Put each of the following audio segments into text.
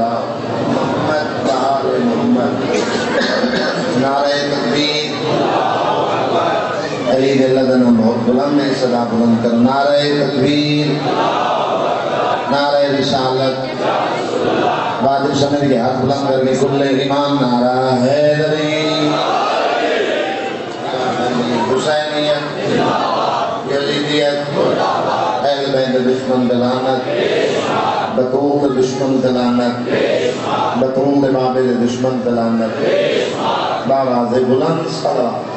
محمد بہار محمد نعرہ تکبیر علی اللہ دن بہت بلند ہے صدا بلند کر نعرہ تکبیر نعرہ رسالت بادل سمجھ کے ہاتھ بلند کر کے کل امام نعرہ حیدری حسینیت یزیدیت اہل بیت دشمن دلانت بطول دشمن دلانت بطول بابل دشمن دلانت بابا بلند صلوات۔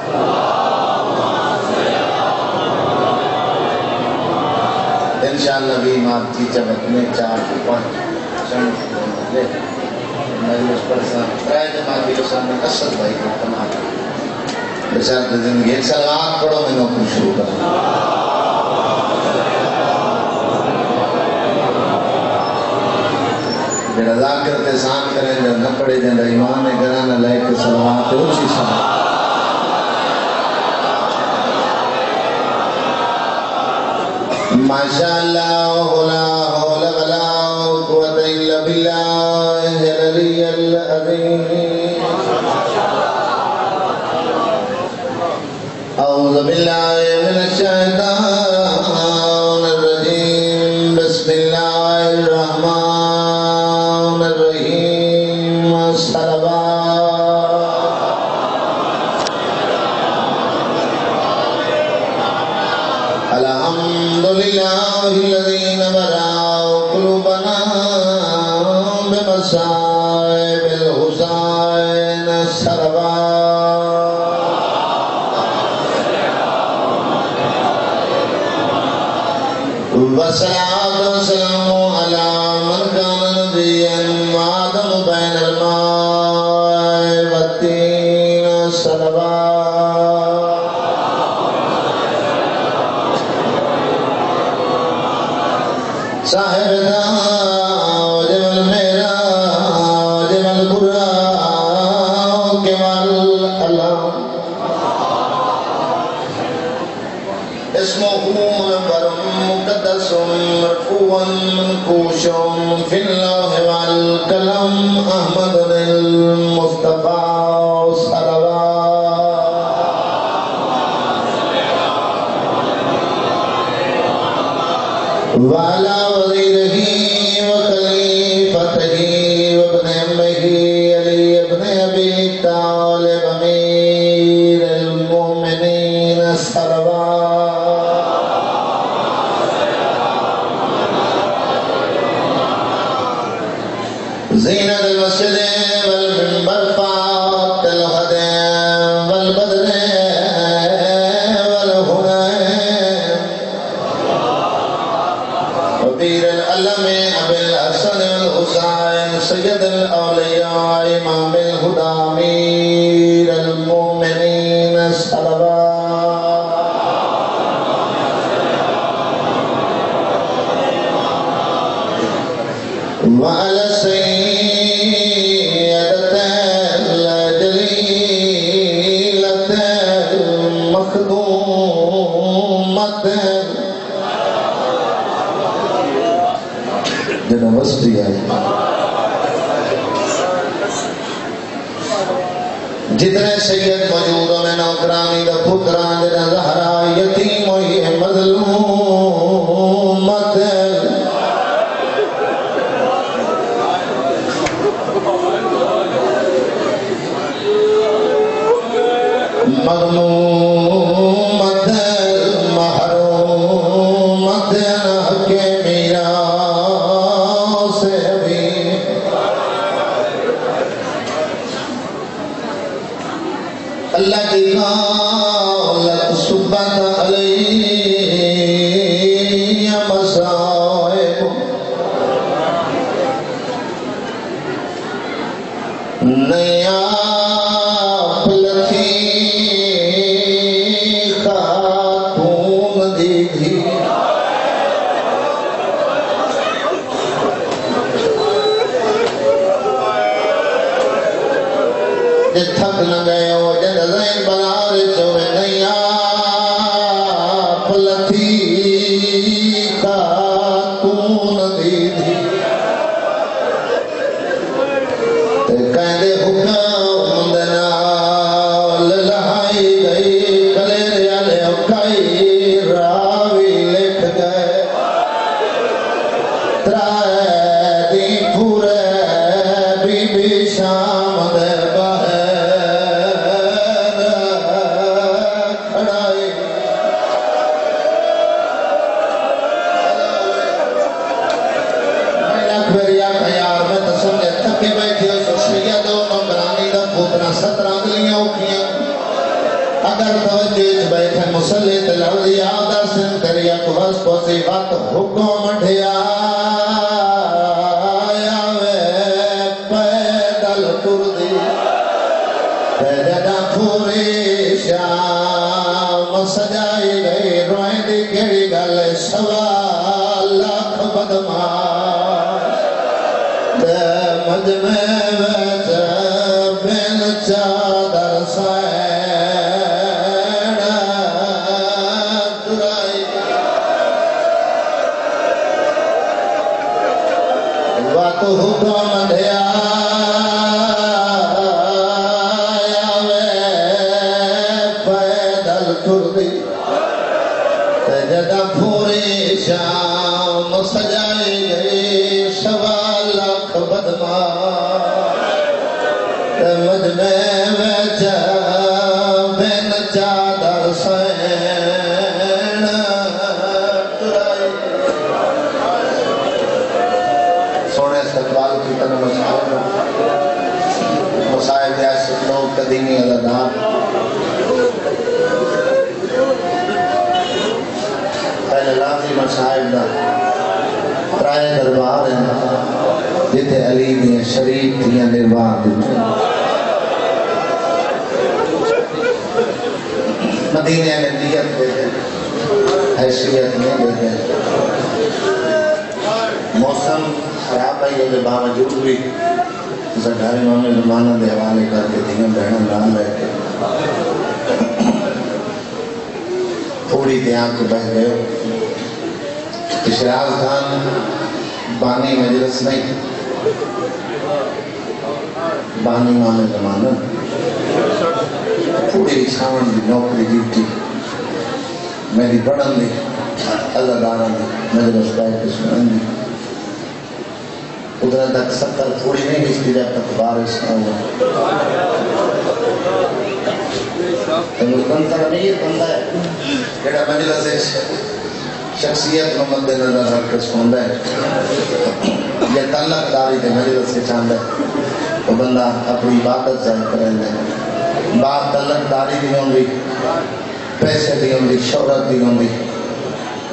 انشاءاللہ بھی مات کی چمک میں چار کی پانچ چمک لے مجلس پر ساتھ رائے جماعت کی سامنے قصد بھائی کو تمام۔ بشارت زندگی ایک سلوات پڑھو، میں نوکر شروع کروں۔ جڑا ذاکر تے سان کریں جڑا نہ پڑے جڑا ایمان ہے گرانا لے کے سلوات تے اچھی سان ماشاءاللہ لا حول ولا قوة الا بالله العلي العظيم أعوذ بالله من الشيطان سید مجور میں نوکرانی دا پتران اگر توجہ اچ بیٹھے مسلح تلو یاد سن تیری اکبس پوسی وقت حکم ڈھیا پیدل سجائی گئی، روئیں دی کیڑی گل، سوا لاکھ بدماش۔ دے مجمع وچ پہلے لازی مسائل دا رائے دربار ہے جتے علی دیا، شریف دیا نرواہ دیتے مدینہ میں دیت دیتے حیثیت نہیں دیتے موسم خراب ہے، یہ باوجود بھی زکاری مامی زمانہ دے حوالے کر کے دیگا بہنوں لان رہ کے۔ تھوڑی دیان کو بہ گئے ہو۔ اشراف خان بانی مجلس نہیں بانی مامی زمانہ تھوڑی چھاون دی، نوکری ڈیوٹی میری بڑھن دی۔ اللہ داران دی مجلس کا ایک سنن دی۔ ادھر تک ستر تھوڑی نہیں اس کی جب تک بارش نہ ہوا ہندوستان کا امیر بندہ ہے۔ جڑا مجلس ہے۔ شخصیت کو مد نظر رکھ کے سنتا ہے یا تعلق داری کے مجلس سے چاہتا ہے وہ بندہ اپنی عبادت ظاہر کریں دے بات تعلق داری دی ہوں گی پیسے دی ہوں گی شہرت دی ہوں گی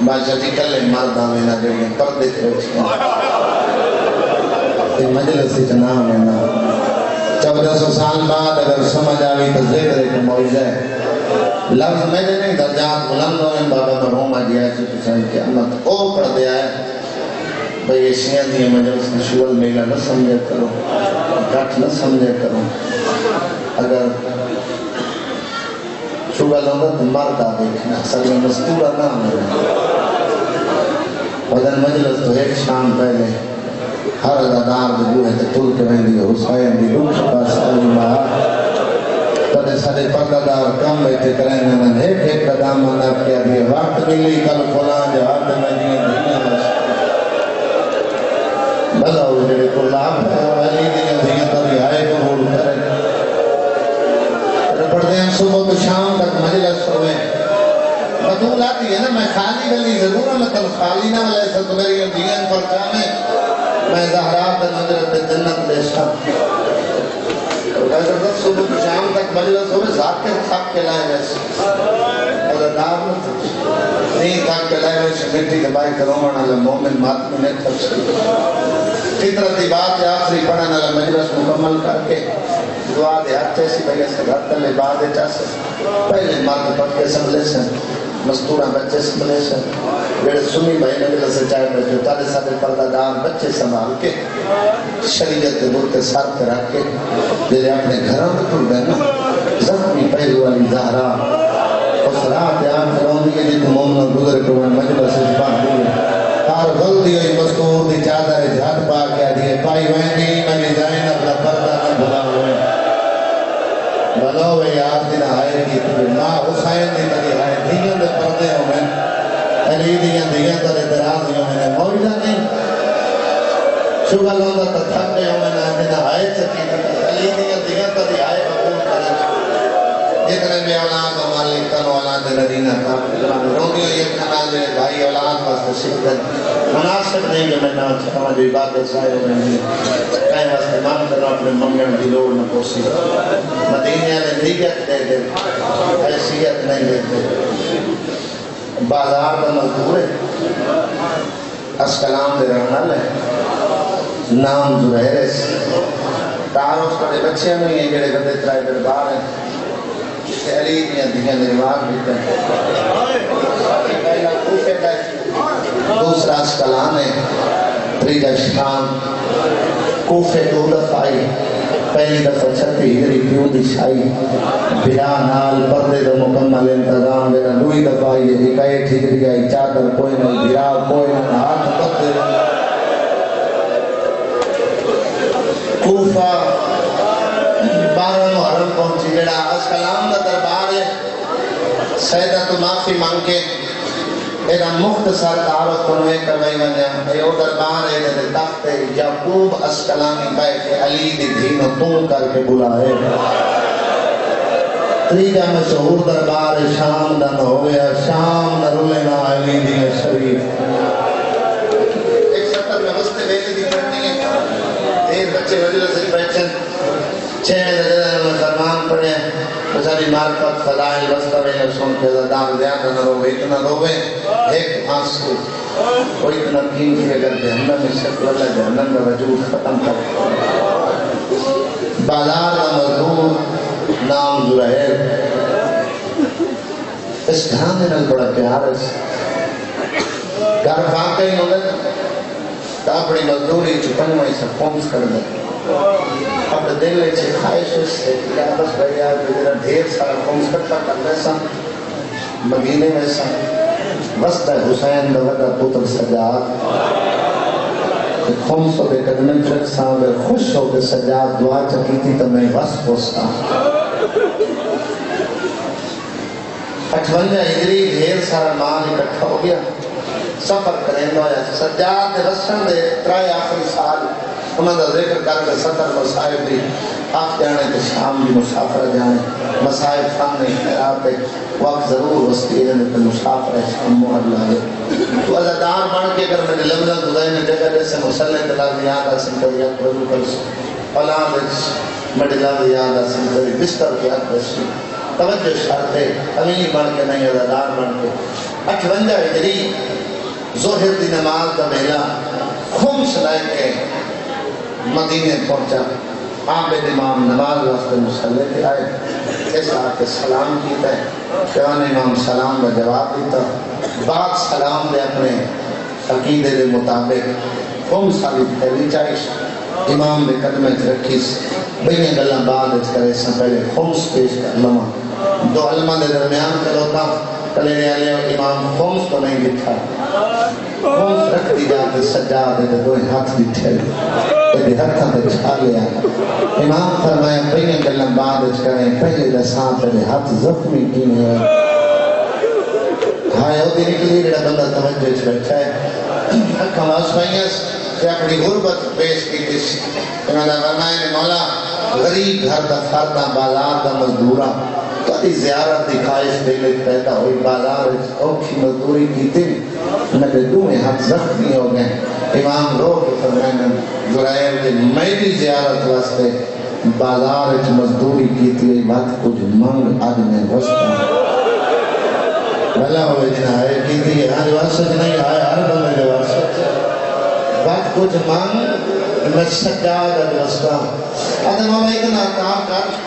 بادشاہ جی کلے مردہ میں نہ جڑے پردے تھے اس میں یہ مجلس سے نام ہے نا چودہ سو سال بعد اگر سمجھ آوی تو ذکر ایک معجزہ ہے لفظ میں نے درجات بلند ہوئے بابا مرحوم آجی آئے چی پچھائیں قیامت او پڑھ دیا ہے بھئی یہ دیئے مجلس میں شول میلا نہ سمجھے کرو کٹ نہ سمجھے کرو اگر شول ہوگا تو مردہ دیکھنا اصل مستورہ نہ ہوگا ودن مجلس تو ایک شام پہلے ہر ادادار جو ہے تو تل کے رہن دیئے حسین دی روح شپا سالی ماہ سارے پردادار کم بیٹھے کریں انہوں ایک ایک قدام مناب کیا دیئے وقت ملی کل فلان جہاں دے مجیئے دنیا بھلا ہو جڑے کو لاب ہے علی والی دیئے دیئے تبھی آئے کو بول کرے پڑھتے ہیں، صبح تو شام تک مجلس ہوئے بطول آتی ہے نا، میں خالی بلی ضرور ہوں میں تل خالی نہ ملے سا تو میری دیئن پر جانے میں زہرات نظرت جنت دیشتا اگر دس صبح مجلس ہوئے ذات کے تھاک کے لائے ویسے اگر دار نہیں تھاک کے لائے ویسے مٹی دبائی کروں گا نہ مومن مات میں نے تفصیل فطرتی بات آخری پڑھنے والا مجلس مکمل کر کے۔ دعا دے ہاتھے سی بھئی سے گھر تلے بعد چاسے پہلے مرد پڑھ کے سمجھے سے مستورہ بچے سمجھے سے جڑے سنی بھائی نے دل سے چاہے بیٹھے تارے سارے پردہ دار بچے سنبھال کے شریعت کے ساتھ پہ رکھ کے جڑے اپنے گھروں میں ٹر گئے زخمی پہلو والی زہرا اس رات یاد کروں دی جی تو مومن گزر کے وہ مجلس سے بات ہوئے ہر غلطی ہوئی مستور دی چادر جھات پا کے دیئے پائی ویندی ملی زینب دا پردہ نہ بھلا ہوئے۔ بلو وے یار دی آئے کی تو ماں حسین دی تری آئے دیگاں دے پردے ہوئے علی دیگاں دیگاں ترے دراز ہوئے موجودہ نہیں جتنے بھی اولاد و اولاد مدینہ تھا یہ دے بھائی اولاد واسطے مناسب نہیں کہ میں نہ بات سائے کہیں واسطے مان اپنے منگن کی لوڑ نہ دے دے حیثیت نہیں دیتے بازار کا مزدور ہے اسکلام دے رہنا ہے۔ نام زبیر ہے، تعارف کرے بچے میں یہ جڑے گدے ترائے دربار ہیں۔ کہ علی دیا دیا نرواق بھی ہیں۔ پہلا کوفے کا دوسرا اسکلام ہے۔ تریجا شام کوفے دو دفعہ آئی، پہلی دفعہ چھتی ہجری کیوں دی شائی بلا نال پردے دا مکمل انتظام، میرا دوئی دفعہ آئی ہے اکائیٹ ہجری آئی، چادر کوئی نہیں بلا کوئی نہیں ہاتھ پردے۔ دا کوفہ بارہ محرم پہنچی۔ جڑا اس کلام دا دربار ہے۔ سیدہ تو معافی مانگ کے اینا مختصر تعارف کنوے کروائی ونیا اے او دربار ہے جدے تخت یعقوب اس کلامی کہے کہ علی دی دین تم کر کے بلائے تریجا مشہور دربار شام دن ہو گیا شام نہ رولنا علی دی شریف۔ ہے تین بچے وجلہ سے پہچن چھے نظر میں فرمان پڑھے بچاری مارکت فضائل وسطہ میں سن کے زدار زیادہ نہ روے اتنا روے ایک ہانس کو۔ کوئی اتنا کین کی اگر جہنم میں شکل اللہ جہنم کا وجود ختم کر۔ بازار کا مزدور نام زرہر اس گھران میں بڑا پیار ہے۔ گھر واقعی ہوگا۔ تا اپنی مزدوری چپن میں اسے پونس کر دے اپنے دل میں چھے خواہش سے کہ بس بھائی آج میرا ڈھیر سارا پونس کرتا کر ویسا مدینے میں سا وسط حسین دوگا پتر سجاد خون سو بے قدمیں چرک سا بے خوش ہو کے سجاد دعا چکی تھی تو میں بس پوستا اٹھونجا ہجری ڈھیر سارا مال اکٹھا ہو گیا سفر کریں دو یا سجاد رسن دے، ترائے آخری سال۔ انہوں نے ذکر کر کے ستر مسائب دی۔ آپ جانے کے شام بھی مسافر جانے۔ مسائب سامنے خیرات ہے وقت ضرور وستی ہے کہ مسافر ہے شام موہر لائے تو ازادار بن کے اگر میں لمزہ گزائے میں جگہ جیسے مسلح دلا یاد آسن کر یا پرو کر سو اولاد مڈلا بھی یاد آسن کر بستر کیا کر سو توجہ شرط ہے۔ امیر بن کے نہیں ازادار بن کے۔ اٹھونجا ہجری ظہر دی نماز کا میلا خمس لائے کے مدینے پہنچا۔ عابد امام نماز واسطے مسلح کے آئے۔ اس آکے سلام کیتا ہے۔ شیوان امام سلام کا جواب دیتا۔ بعد سلام دے اپنے عقیدے دے مطابق قوم سالی پہلی چاہیش امام دے قدمے رکھی۔ بینی گلہ بعد اس کرے سن پہلے خمس پیش کر لما دو علمہ دے درمیان کروتا کلے رہے آلے امام خمس کو نہیں بٹھا امام فرمایا پہلے گلاں بعد وچ پہلے تے ہاتھ زخمی کینے ہائے او نکلی جڑا بندہ توجہ وچ بیٹھا ہے اکھاں واس پائیاں اپنی غربت پیش انہاں دا فرمایا نے مولا غریب گھر دا فردا بازار دا مزدورا کدی زیارت دی خواہش دل پیدا ہوئی بازار وچ اوکھی مزدوری کیتی میرے دوویں ہاتھ زخمی ہو گئے امام رو کے فرمائے ذرائع کے میری زیارت واسطے بازار اچ مزدوری کی تھی بات کچھ منگ آج میں وستا بھلا ہوئے جنہ آئے کی تھی ہر واسط نہیں آئے ہر بندے کے واسط بات کچھ منگ میں سجاد آج وستا آدھے مولا اتنا کام کر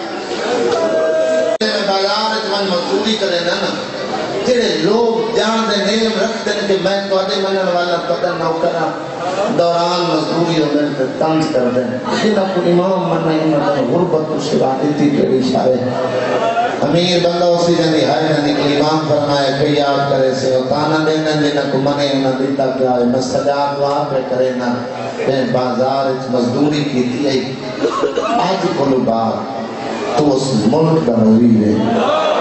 بازار اچ من مزدوری کرے نا نا جڑے لوگ جان دے نیم رکھ دیں کہ میں تو آدھے منن والا پتہ نہ کرا دوران مزدوری ہو ہونے تے تنگ کر دیں جنہ کو امام من نہیں من غربت و شبادتی کے اشارے امیر بندہ اسی جنی ہائے نہ نکلی امام فرمائے کہ یاد کرے سے اتانا دینا دینا کو منے انہا دیتا کیا ہے مستجاب دعا پہ کرے نا کہ بازار اچ مزدوری کی تھی آج کلو بار تو اس ملک کا وزیر ہے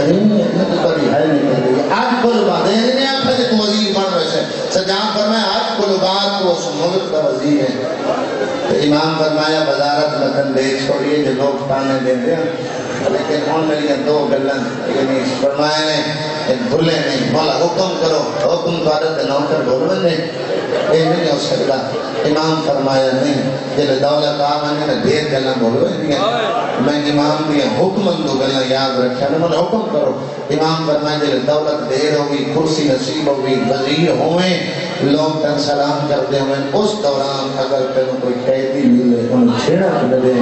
کریم نے تو ہے نہیں آج کل بات ہے نہیں آپ پہلے تو وزیر بن رہے سجام فرمایا آج کل بات تو اس ملک کا وزیر ہے تو امام فرمایا بزارت لکن دے چھوڑیے جو لوگ پانے دیں دے لیکن ہون میں دو گلن یعنی فرمایا نے بھولے نہیں مولا حکم کرو حکم تو نوکر بھول بنے یہ نہیں ہو سکتا امام فرمایا، نہیں، جب دولت آمانے نے دیر گلنا بولو میں امام دیا حکم دو گلنا یاد رکھا میں مجھے حکم کرو۔ امام فرمایا، جب دولت دیر ہوگی، کرسی نصیب ہوگی، وزیر ہوئے لوگ تن سلام کر دے ہوئے اس دوران اگر تنوں کوئی قیدی ملے ان چھڑا کر دے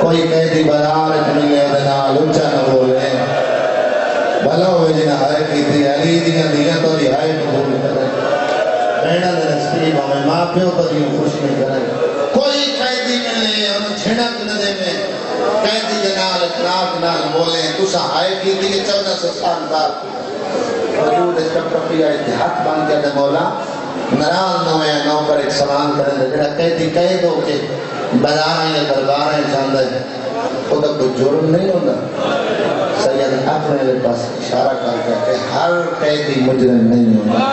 کوئی قیدی برار ملے دنا لچا نہ بولے۔ بھلا ہوئے جنہ ہائے کی تھی علی دینا دینا تو بھی ہائے قبول دے رسکی ماں پیو تو خوش نہیں کرے کوئی قیدی ملے اور جھڑک نہ دے میں۔ قیدی جنال اطلاق نال بولے تسا ہائے کی تھی کہ چودہ سو سال بعد حضور اس کب کپی آئے تھے حق کے دے مولا نراز نہ ہوئے، نو پر ایک سوال کریں دے جڑا قیدی قید ہو کے بازار یا دربار ہیں جاندہ ہے خدا کوئی جرم نہیں ہوتا سید اپنے لیے پاس اشارہ کر کے کہ ہر قیدی مجرم نہیں ہوگا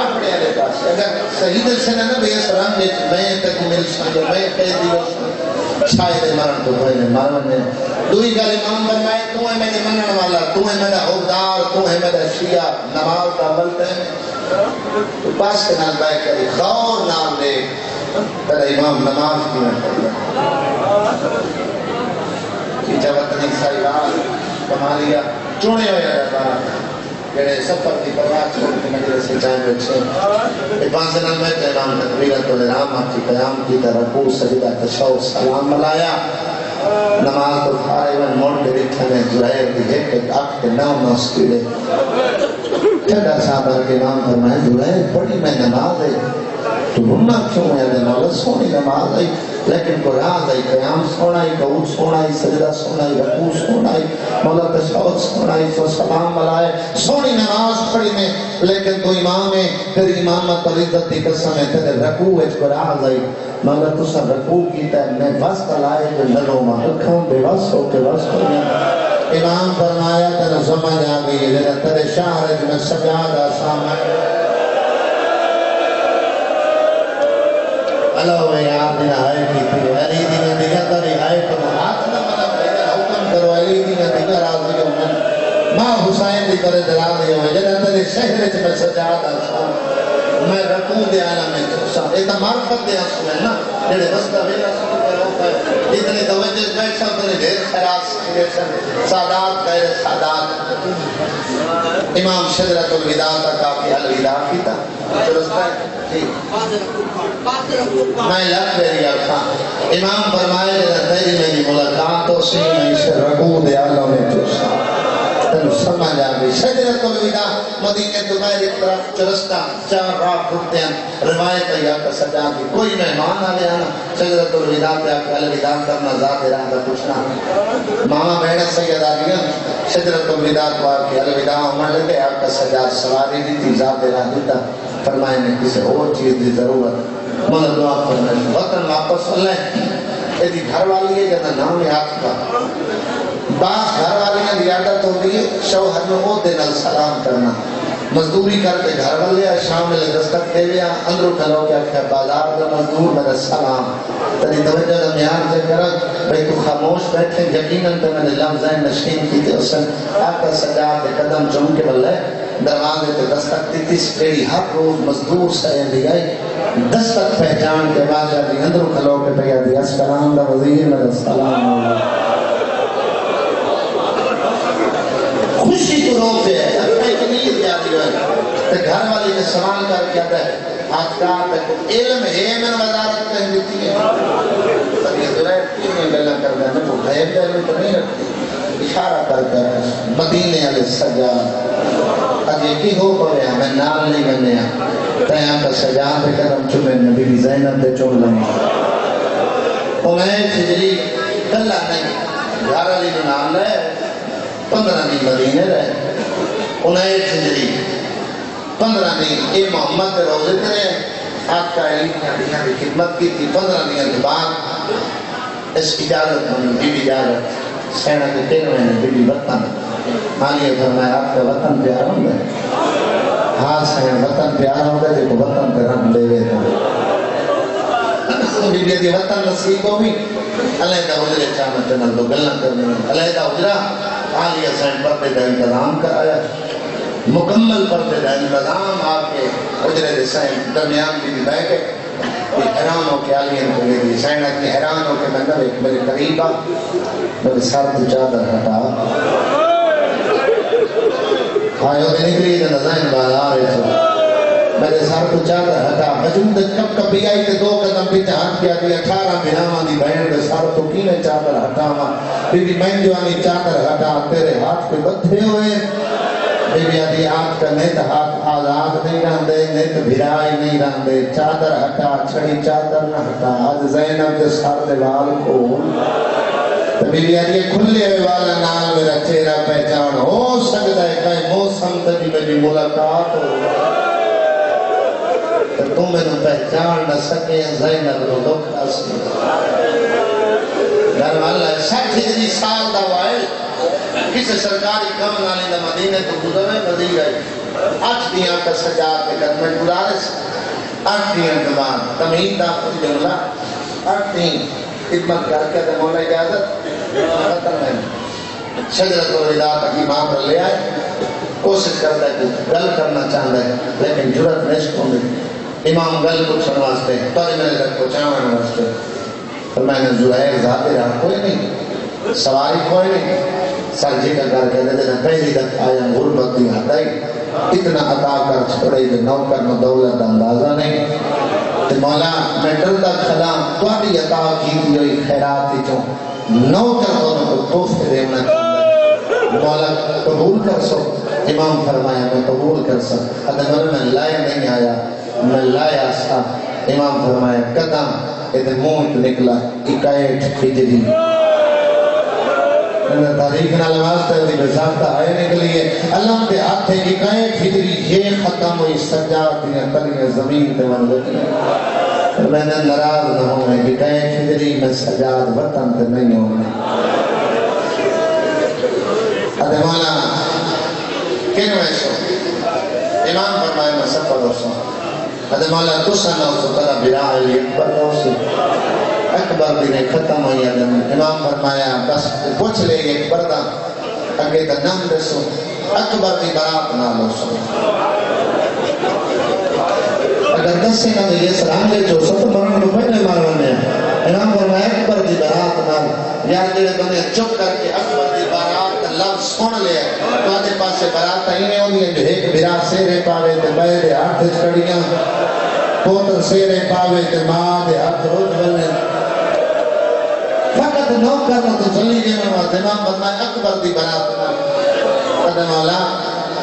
اپنے لیے پاس اگر صحیح سے نہ بے سرام جیت میں تک مل سنگو میں قیدی ہو شاید مرن تو کوئی نہیں مرن نے دوئی گل امام فرمائے، تو ہے میرے منن والا، تو ہے میرا حقدار، تو ہے میرا شیعہ، نماز کا بلتے ہیں تو پاس کے نال بائے کری خور نام دے۔ تیرا امام نماز کی میں پڑھ کہ جب اتنی ساری رات کمالیا، چونے ہوئے رہا جڑے سفر کی پرواہ چھوڑ کے مجلس سے جائیں بچے ابان میں قیام تکبیرت و لرام آپ کی قیام کی ترکو سجدہ تشاو سلام ملایا۔ نماز تو کھارے میں موڑ کے دیکھنے زہر دی ہے کہ آپ کے نام نہ اس کے لیے چھڑا صاحبہ کے نام فرمائے زہر بڑی میں نماز ہے۔ تو رنا کیوں ہے مولا سونی نماز ہے۔ لیکن قرآن ہے قیام سونا ہی قعود سونا ہی سجدہ سونا ہی رکوع سونا ہی مولا تشہد سونا ہی تو سلام ملائے سونی نماز پڑھی میں لیکن تو امام ہے پھر امامت اور عزت کی قسم ہے تیرے رکوع ہے قرآن ہے مولا تو سب رکوع کیتا ہے میں بس کلائے جو نلو ماں رکھوں بے بس ہو کے بس ہو گیا امام فرمایا تیرے سمجھ آگئی ہے تیرے شہر میں سجادہ سامنے اللہ میں یاد دینا آئے کی تھی علی دینا دیگا تاری آئے تو ہاتھ نہ منا پہلے حکم کرو علی دینا دیگا راضی ہو من ماں حسین دی کرے دلا دی ہو جنہ تیرے شہر چھ میں سجاد آسا میں رکوں دے آنا میں چوسا یہ تو معرفت دے آسو ہے نا جڑے بستہ ویلا سکو جتنے روکا توجہ بیٹھ سکتے تیرے ڈھیر خیرات سکے سادات غیر سادات۔ امام شجرت الوداع کا کافی الوداع کی تھا درست ہے میں لکھ میری آخا ہاں۔ امام فرمائے رہتے ہی میری ملاقات تو سی میں اسے رکو دے اللہ میں چوسا ساتھ سمجھ آ گئی شجرت الوداع مدینے دبئی ایک طرف چرستا چار راہ پھٹتے ہیں روایت ہے یا کا سجا دی کوئی مہمان آ گیا نا شجرت الوداع پہ آکے الوداع کرنا ذات ارادہ پوچھنا ماما بہن سید آ گیا شجرت الوداع کو آ کے الوداع عمر لگے آپ کا سجا سواری دی تھی ذات ارادہ تھا فرمائے نے کسی اور چیز دی ضرورت مگر دعا فرمائے وطن واپس اللہ ایدی گھر والی ہے جنہ نام یاد کا بعض گھر والی نے زیادت ہوتی ہے، شوہر میں وہ دن سلام کرنا۔ مزدوری کر کے گھر والے شام میں دستک دے لیا اندرو کھلو کیا کہ بازار کا مزدور میرا سلام۔ تری توجہ دا میان سے کرا بھئی تو خاموش بیٹھے، یقیناً تو میں نے لفظیں نشین کی تھی اس نے آپ کا سجاد قدم چون کے بلے، دروازے پہ دستک دیتی سکیڑی ہر روز مزدور سہن دی گئی دستک پہچان کے بعد جاتی اندرو کھلو کے پہ دی اسکرام دا وزیر میں سلام اللہ خوشی کو روکتے ہیں اپنے گھر والی نے سوال کر کیا ہے علم ہے میں وزارت کہہ دیتی ہے۔ تب میں غیب تو نہیں رکھتی۔ اشارہ مدینے کی ہو پڑے ہمیں نال نہیں بنے نبی بھی زینب چون لیں۔ کلا نہیں، گھر علی نے نام لے۔ پندرہ دن مدینے رہے۔ امید سجری پندرہ دن اے محمد دے روزے کرے آپ کا علم نے بھی خدمت کی تھی۔ پندرہ دن کے بعد اس اجازت میں بھی اجازت سینہ کے تین مہینے بھی وطن۔ مالیے فرمایا، آپ کا وطن پیارا ہوں گے ہاں سہن وطن پیارا ہوں گے دیکھو، وطن پہ رنگ لے گئے۔ تھا بیبی دی وطن نصیب ہو بھی علیحدہ حجرے چاہنا چنل دو گلنا کرنے میں۔ علیحدہ حجرہ آلیہ سینٹر پہ کا انتظام کرایا۔ مکمل پردے دا انتظام آکے اجرے دے سائن درمیان بھی بھی بہ کے حیران ہو کے آلین کو میری سائن کی حیران ہو کے میں نے ایک میرے قریبا میرے سر تو چادر ہٹا۔ آئے ہوتے نکلی دے نظائن بالا آ رہے تھے۔ میرے سر تو چادر ہٹا مجھوں دے کب کبھی آئی تے دو قدم بھی ہاتھ کیا دی اٹھارہ بناواں دی بہن دے سر تو کینے چادر ہٹاواں بی بی میں جو آنی چادر ہٹا، تیرے ہاتھ پہ بدھے ہوئے۔ بی بی آدھی ہاتھ کا نیت ہاتھ آزاد نہیں رہندے، نیت بھرائی نہیں رہندے۔ چادر ہٹا، چھڑی چادر نہ ہٹا۔ آج زینب دے سر دے وال کو بی بی آدھی کھلے ہوئے والا نال میرا چہرہ پہچان۔ ہو سکتا ہے کہ موسم تبھی میری ملاقات ہو۔ تو تم میں پہچان نہ سکے زینب رو دکھ اسی گھر والا ہے سٹھ ہجری سال دا وائل کسی سرکاری کم نالی دا مدینہ تو گزرے، مدینہ گئی آٹھ دیاں کا سجا کے گھر میں گزارس آٹھ دیاں کے بعد تمہید دا خود جملہ آٹھ دیاں خدمت کر کے تو مولا اجازت۔ ختم ہے۔ شجرت و رضا تک امام پر لے آئے۔ کوشش کرتا ہے کہ گل کرنا چاہتا ہے، لیکن جرت نہیں ہوندی امام گل پوچھنے واسطے پر میں نے کو۔ واسطے تو میں نے زہیر ذاتی رہا کوئی نہیں۔ سواری کوئی نہیں۔ سر جی کا گھر کہتے دینا پہلی تک آیا، غربت دی ہٹائی اتنا عطا کر چھوڑے کہ نوکر میں دولت اندازہ نہیں۔ تو مولا، میں ڈرتا کھلا تواڈی عطا کی دی ہوئی خیرات چوں نوکر دونوں کو توفے دینا مولا، قبول کر سو۔ امام فرمایا، میں قبول کر سک ادھر میں لائے نہیں آیا میں لائے آسا امام فرمایا قدم ادھر مونٹ نکلا اکائیٹ ہجری انہیں تاریخ نہ لوازتا ہے بزاتا آئے نکلی ہے اللہ کے ہاتھ ہے کہ کہیں یہ ختم ہوئی سجا دیا تلیہ زمین تے من لگی میں نے نراض نہ ہوئے کہ کہیں کھجری میں سجاد وطن تے نہیں ہوئے ادھے مانا کن ویسو امام فرمائے میں سفر ہو سو ادھے مالا تسا نہ ہو سو برا علی اکبر ہو سو اکبر دن ختم ہوئی آدم امام فرمایا، بس پوچھ لے ایک بردہ اگے دا نام دسو۔ اکبر دی برات نہ لو سو اگر دس سے نہ یہ سلام لے جو سو مرن کو پہلے ماروانے امام فرمایا، اکبر دی برات نہ یار جڑے بنے، چپ کر کے اکبر دی برات لفظ سن لے تو آدھے پاسے برات ہی نہیں ہوندی ہے جو ایک برا سیرے پاوے تے بے دے ہاتھ چڑیاں پوتر سیرے پاوے تے ماں دے ہاتھ روز بنے فقط نوکر نو تو چلی گئے میں وہاں امام بدمائے اکبر دی برات قدم مولا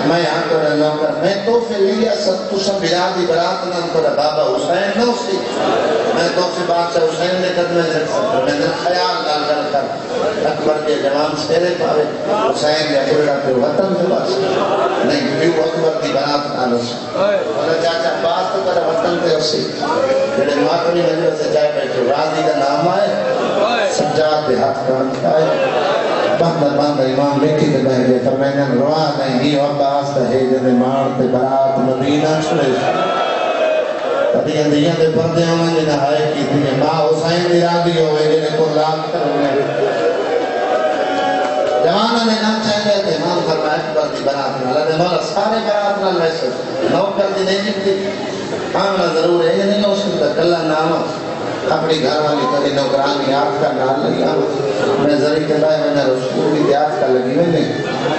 میں یہاں تو رہا نوکر میں توفے لیا سب تو سب بلا دی برات نا تو رہا بابا حسین نو سی میں توفے بادشاہ حسین نے قدمے سے سکتا میں نے خیال ڈال ڈال کر اکبر کے جوان سیرے پاوے حسین یا پھر پہ وطن سے باس نہیں، کیوں اکبر دی برات نا لو سی بولا چاچا باس تو ترہ وطن پہ اسی۔ جڑے ماتری مجھے سے جائے بیٹھو راضی کا نام آئے، سجاد پہ ہاتھ کام کھائے بندہ بندہ امام بیٹھی تے بہ گئے فرمائنا روا نہیں ہی عباس تے ہے جنے مار تے برات مدینہ چھڑے کبھی اندیاں دے پردے ہوئے جنہیں ہائے کی تھی ماں حسین دی راضی ہوئے جنہیں کو لاکھ کرنے جوانہ نے نام چاہتے تھے امام فرمایا اکبر دی برات نہ اللہ نے مولا سارے برات نہ ویسے نوکر دی نہیں جبتی آمنا ضرور ہے یہ نہیں ہو سکتا کلہ نام اپنی گھر والی کبھی نوکرانی آپ کا نال لگیا میں ذریع کے لائے میں نے رسول کی دیات کا لگی میں نے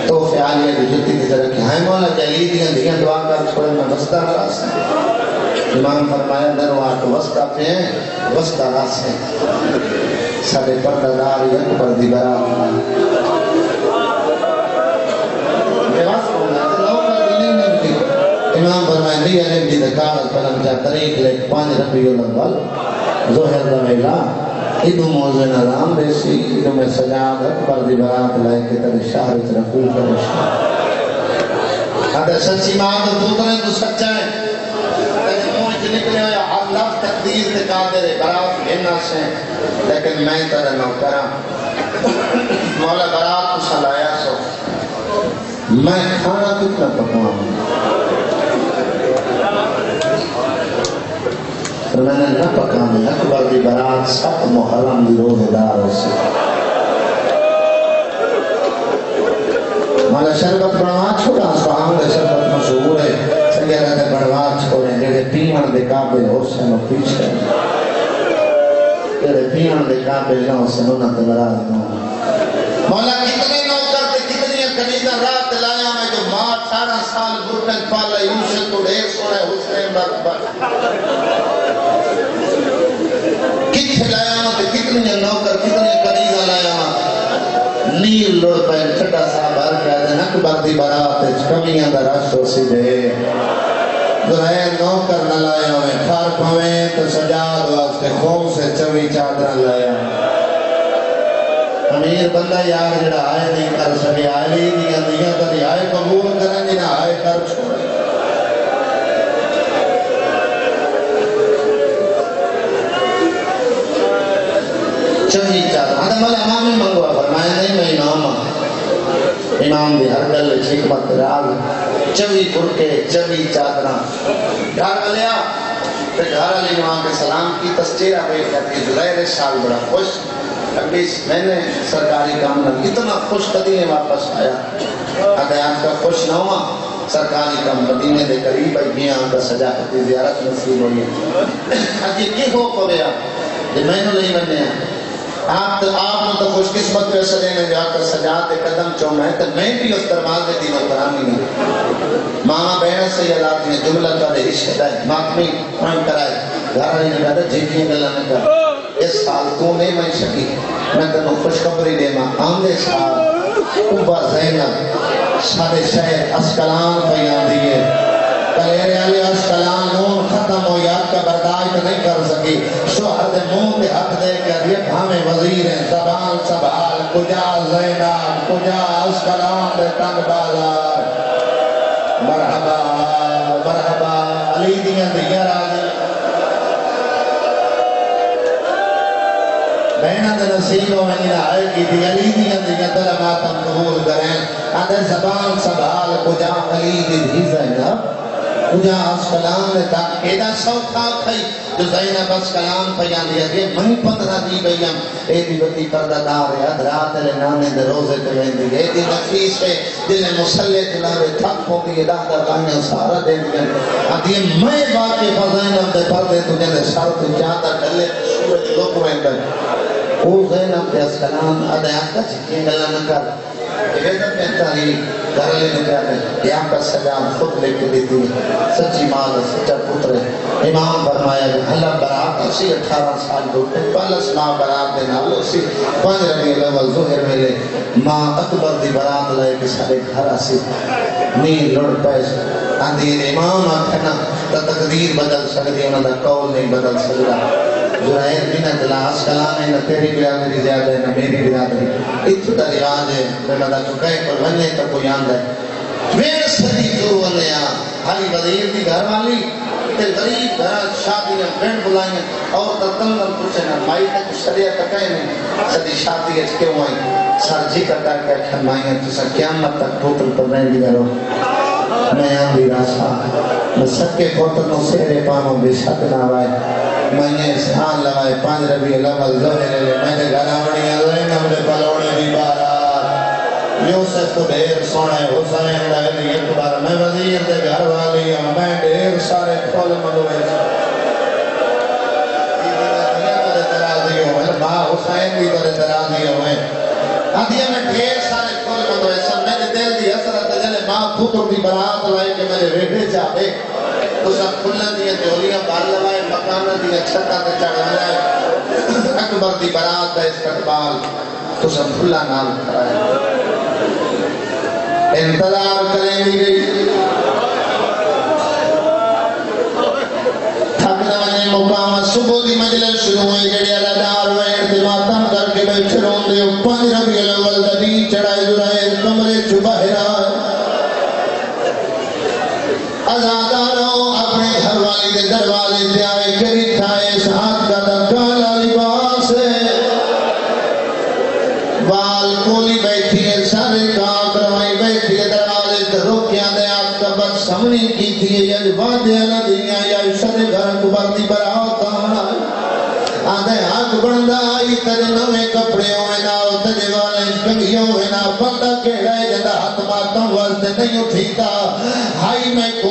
تو فعالیہ کی جتی کی طرح کی ہائے مولا جلی دیا دیا دعا کر چھوڑے میں وسطہ راس ہے امام فرمایا دروا تو وسطہ پہ ہیں وسطہ راس ہے سارے پردہ دار یک پر دی برا امام فرمائے نہیں علیہ جی دکارت پلم چا طریق لے، پانچ ربیع الاول۔ ظہر دا ویلا۔ ادو موزے نظام بیسی ادو میں سجاد اکبر دی برات لائے کہ تر شہر اچ رکھو کرش اگر سچی ماں تو پوترے تو سچا ہے۔ نکلے ہوئے ہر لفظ تقدیر دے قادر برات گھننا سے۔ لیکن میں تر نو کرا ہاں۔ مولا برات کو سلایا سو۔ میں کھانا کتنا پکواؤں تو میں نے نہ پکانے اکبر دی برات سات محرم دی روز دار سے مانا شربت بڑھوا قابل حسن و پیچھے تیرے پیمن دے قابل نہ حسن انہاں تے ناراض نہ مولا کتنے نوکر تے کتنی کنیزاں رات لایا میں جو ماں اٹھارہ سال برکن پالا یوشن تو ڈھیر سونے حسن مربت کتنے لایا تے کتنی نوکر کتنی کنیزاں لایا نیل لڑ پہ چھٹا سا بھر کے آدھے اکبر دی برات کمیاں دا رش ہو سی دے دلائے نوکر نہ لائے ہوئے کھار پھویں تو سجاد واسطے خوب سے چوی چادر لائے امیر بندہ یار جڑا آئے نہیں کر سکے، آئے نہیں دیا دیا کدی آئے قبول کریں جنہ آئے کر چھوڑے چوی چادر ہاں تو ملے امام ہی منگوا فرمائے نہیں میں امام ہوں امام دی ہر گل حکمت راز چوی برکے چوی چادراں گھر والیا تے گھر والی امام کے سلام کی تصویرہ پہ کہتی زہر سال بڑا خوش۔ ابھی میں نے سرکاری کام نہ اتنا خوش قدیم واپس آیا۔ اگر آپ کا خوش نہ ہوا، سرکاری کام مدینے دے قریب ہے۔ میاں کا سجا کرتی زیارت نصیب ہوئی اب یہ کی ہو پڑیا کہ میں نے نہیں بنیا آپ تو آپ تو خوش قسمت پہ سجے میں جا کر سجا دے قدم چوم ہے، تو میں بھی اس دروازے دی محترامی نہیں ماما بہن سے یہ رات میں جملہ کا دے عشق ہے ماتمی پرم کرائے۔ گھر والی نے کہا جھیکیاں گلا نہ کر۔ اس سال تو نہیں میں شکی۔ میں تنو خوشخبری دے ماں۔ آمدے سال اوبا زینب، سارے شہر اسکلان پیان دیئے کلیرے علی اسکلان نون ختم ہو، یاد کا برداشت نہیں کر سکی۔ شوہر دے منہ پہ حق دے کر یہ بھامے وزیر ہیں۔ زبان سبحال کجا زینب، کجا اسکلان دے تن بازار۔ مرحبا مرحبا، علی دیاں دیاں راضی بہنہ دے نصیبوں میں نہ آئے کی دی علی دیاں دیاں دل ماتم قبول کریں۔ آدھے زبان سبحال کجا علی دی دی زینب۔ کجا اس کلام نے تک ایدہ سوکھا کھئی جو زینب اس کلام پیان دیا کہ من پندرہ دی گئیم اے دی بتی پردہ دار ہے ادرات لے نانے دے روزے کریں دی اے دی نفیس پہ دل مسلح جنابے تھک ہو گئی دا دا بانیاں سارا دے دیا آدھی میں باقی فزینب دے پردے تجھے دے سر تو جاتا ڈلے سورج لوگ میں دے او زینب دے اس کلام ادھے آتا چکیں گلا نہ کر؟ عبادت میں تاریخ گھر لے نے کہا کا سلام خود لے کے دیتی ہے سچی ماں ہے، سچا پتر ہے۔ امام فرمایا ہے اللہ برات اسی اٹھارہ سال دوٹے پلس ماں برات دے نال اسی پانچ ربی الاول ظہر میں لے۔ ماں اکبر دی برات لے کے سارے گھر آسی نیل لڑ پیس اندیر امام آکھنا تا تقدیر بدل سکتی انہوں دا قول نہیں بدل سکتا زہیر بن ادلاس کلام ہے۔ نہ تیری برادری زیادہ ہے نہ میری برادری اتو دا رواج ہے میں مدہ چکے پر بننے تا کوئی آندہ ہے میرے صدی جو ونیا حالی وزیر دی گھر والی تے غریب گھر شادی میں بینڈ بلائیں اور تا تنگم پوچھے نا مائی تے کچھ سریع تکے میں صدی شادی اچھ کے ہوئیں سر جی کٹا کے کھنمائیں تو سر قیامت تک ٹوٹل پر رہن دی گھروں میں آن بھی راسا میں سکے پوتر نو سیرے پانوں بے شک نہ آئے میں نے سان لگائے پانچ ربی الاول ظہر لے میں نے گھر آوڑی آئے نہ مجھے پلوڑے بھی بارا یوسف تو ڈھیر سونے حسین لگنی ایک بار میں وزیر دے گھر والی ہوں میں ڈھیر سارے کھول ملوے ماں حسین بھی ترے درازی ہوئے آدھیا میں ڈھیر سارے کھول ملوے سن میں نے دل دی حسرت جلے ماں پھوتر دی برات لائے کہ میرے ریڑے چاہے تو سب کھلن دیا دیولیاں بار لگائے مکانہ دیا چھتا تے چڑھائے اکبر دی برات ہے استقبال، تو سب کھلا نام کرائے انتظار کریں دی گئی تھکنا ونے مقام صبح دی مجلس شروع ہوئے جڑے اللہ دار ہوئے ارتباطم کر کے بیٹھ رون دے پانچ ربی الاول دبی چڑھائے دورائے کمرے چھپا ہرا ازاداروں اپنے گھر والی دے دروازے پہ دروازے تے روکیاں دے آپ کپڑے ہوئے والے ہوئے ہاتھ ہائی میں کو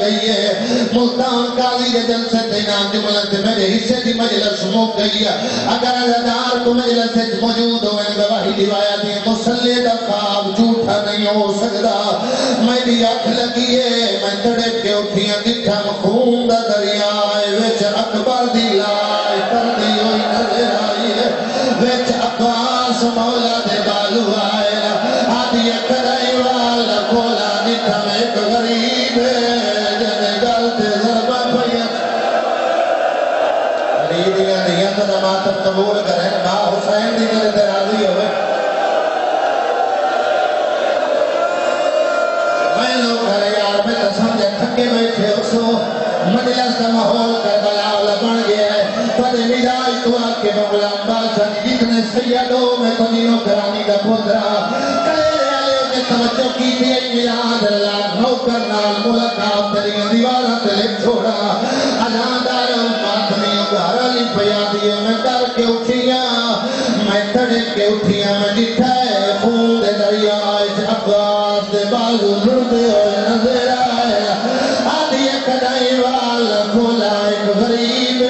گئی ہے۔ ملتان قاضی کے جلسے تے نام جملہ تے میرے حصے دی مجلس موک گئی ہے۔ اگر ازادار کو مجلس سے موجود ہوئے گواہی دیوایا دی مسلح دا خواب جھوٹا نہیں ہو سکتا میری آنکھ لگی ہے، میں تڑے کے اٹھیاں دکھا مخون دا دریا ہے وچ اکبر دی لائے کر دی ہوئی نظر آئی ہے۔ وچ عباس مولا دے بالو آئے۔ آدھی کرائی والا کھولا نٹھا میں ایک غریب ہے۔ غریبیاں نہیں قبول کریں ماں حسین دی میرے تے راضی ہوئے۔ میں لوگ گھر یار، میں تو سمجھے تھکے بیٹھے ہو، سو مجلس کا ماحول کربلا والا بن گیا ہے۔ تھوڑے مزاج تو آ کے غلام بادشاہ جتنے سیدوں میں تو نیو کرانی کا پترا کلے توجہ کی تھی میلاد اللہ، نوکر نال ملاقات تیری دیوارہ تے لکھ چھوڑا۔ ازادار ماتمی گھر علی پیا دیے میں کر کے اٹھیا میں تڑے کے اٹھیا میں ڈٹھا ہے خون دے دریا عباس دے بازو لڑتے ہوئے نظر آئے آدھی کڑائی والا کھولا ایک غریب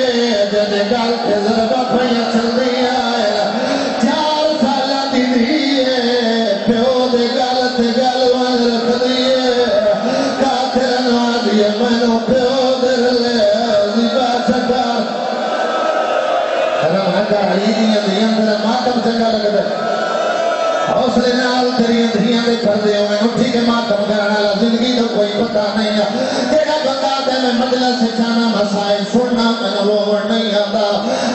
جد گل کے ضربہ پھیا نکا علیدیاں دیاں تیرا ماتم چنگا لگتا حوصلے نال تیری دھیاں دے پردے ہوئے اٹھی کے ماتم کرنا لا زندگی تو کوئی پتہ نہیں ہے تیرا بندہ دے میں مجلس جانا مسائل سننا میں روڑ نہیں آتا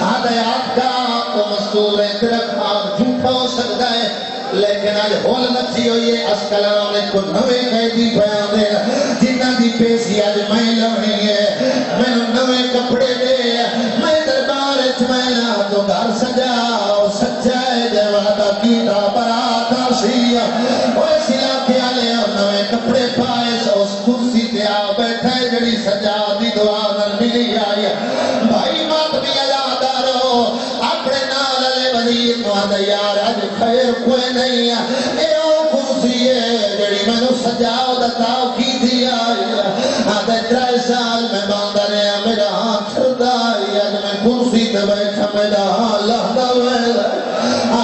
آدھے آپ کا تو مستور ہے تیرا خواب جھوٹا ہو سکتا ہے لیکن آج ہول نفسی ہوئی ہے اس کلام نے کو نوے قیدی بیان دے جنہ دی پیسی آج میں لونی ہے میں نوے کپڑے دے میں دربار اچمائنا تو گھر سجا سچا ہے جوادہ کی دا برات آسی وہ سلا کے آلے نوے کپڑے پائے، سو اس کرسی تے آ بیٹھے، جڑی سجا دی دعا نر ملی آئی بھائی مات بھی ازادارو اپنے نال علی وزیر تو آدھا یار، آج خیر کوئی نہیں اے او کرسی ہے، جڑی میں نو سجاؤ دا تاو کی تھی آئی آدھا ترائے سال میں باندھا رہا، میرا ہاتھ چھڑتا آئی آج میں کرسی تے میرا ویلا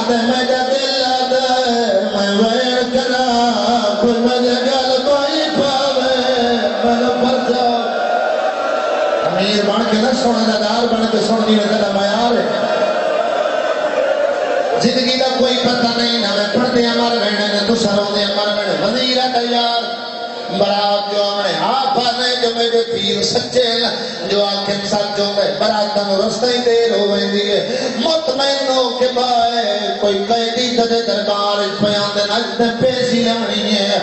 میرا دل میں ویر کرا مجھے گل پاوے امیر بن کے نہ بن کے سننی میں تیرا معیار ہے۔ زندگی دا کوئی پتہ نہیں، نہ میں پڑھتے امر بہنے نے تو سروں دے امر بہنے وزیر تیار۔ ہمیں ہاں جو میرے پیر سچے ہیں جو آنکھیں سچ ہوں گے برات کا رستہ ہی دیر ہو گئی دیئے مطمئن ہو کے بائے کوئی قیدی تدے دربار اس بیان دے نجد پیسی لمنی ہے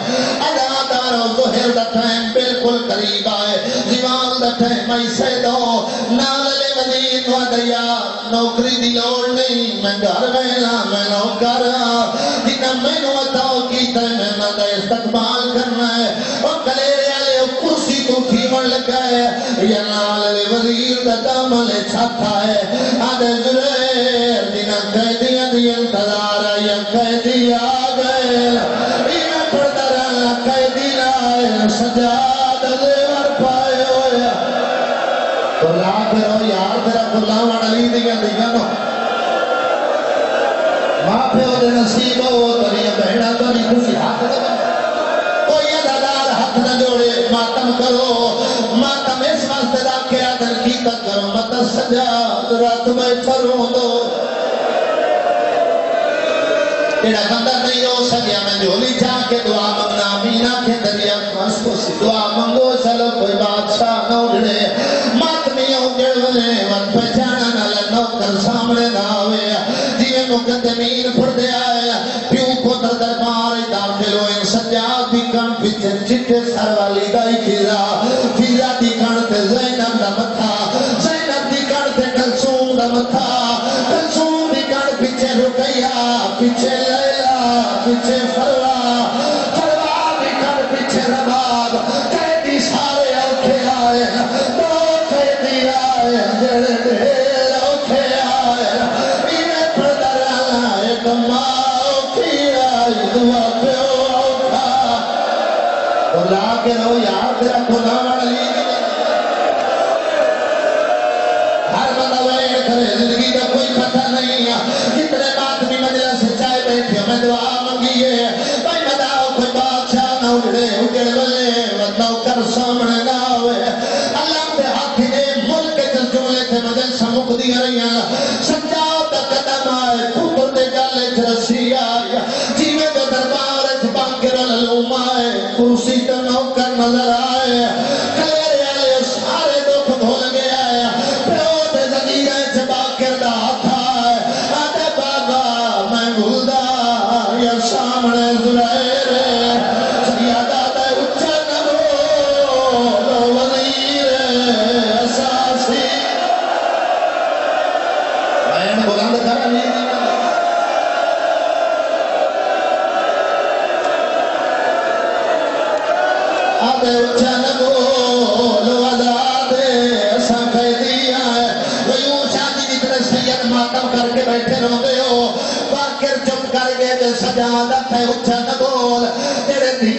ادا دارو ظہر دا ٹائم بالکل قریب آئے دیوان دا ٹائم ایسے دو نالے وزیر و دیا نوکری دی لوڑ نہیں میں گھر گئلا میں نوکر جنہ میں نو بتاؤ کی تے میں نہ استقبال کرنا ہے اور کلیرے والے کرسی لگا ہے۔ یا نال وزیر دا دامل چھاتا ہے۔ آدھے زریر جنہ قیدیاں دی انتظار یا قیدی آ گئے۔ اینا پڑھتا رہا قیدی لائے سجاد دیور پائے ہویا تو لا کرو یار تیرا غلام علی دیا دیا نو۔ ماں پہ وہ نصیب ماتم کرو، ماتم اس واسطے دا کیا تنقیدت کرو مت سجا، رات میں فرو دو تیرا بندہ نہیں ہو سکیا، میں جھولی چاہ کے دعا منگنا مینا کے دریا خاص کو سی دعا منگو، چلو کوئی بادشاہ نہ اڑے ماتمی اجڑ ونے ون پہچانا نہ لنو کر سامنے نہ آوے جیوے مقدمین پڑ دے آئے، پیو کو در دربار داخل ہوئے دی کن پیچھے چٹے سر والی دائی فیضا فیضا دی کن تے زینب دا زینب دی کن تے کلسوم دا متھا۔ دی کن پیچھے رکیا، پیچھے لیلا، پیچھے فروا۔ فروا دی کن پیچھے رباب۔ قیدی سارے اوٹھے آئے، دو قیدی آئے، جڑے دے Até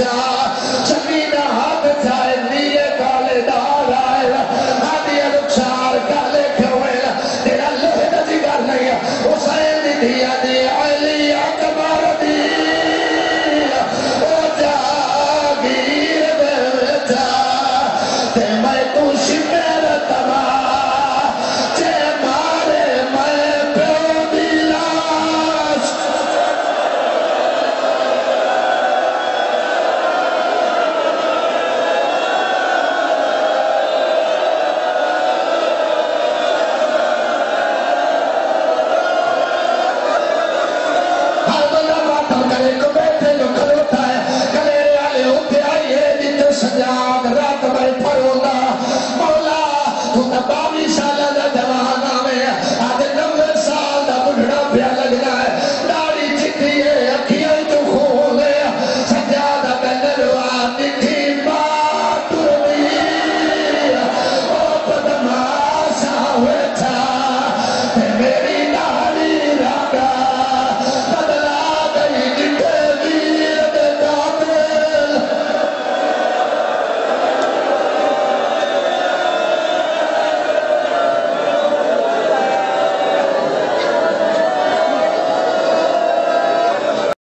رباب